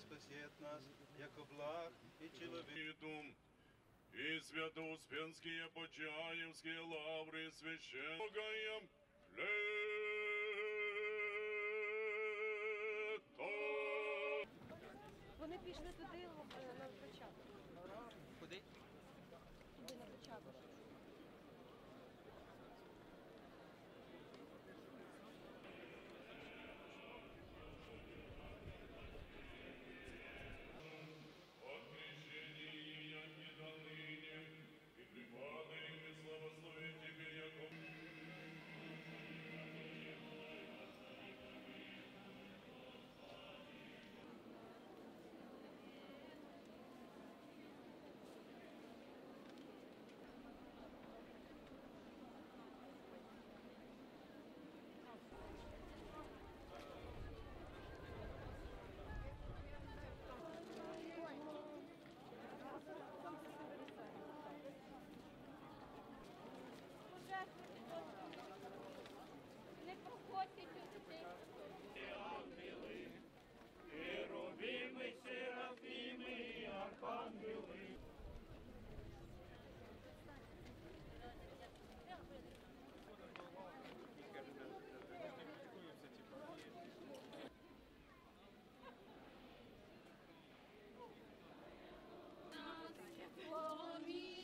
спасет нас, яко благ и человек. и святоуспенские почаевские лавры священногаем лето. Вони пішли туди Не проходьте.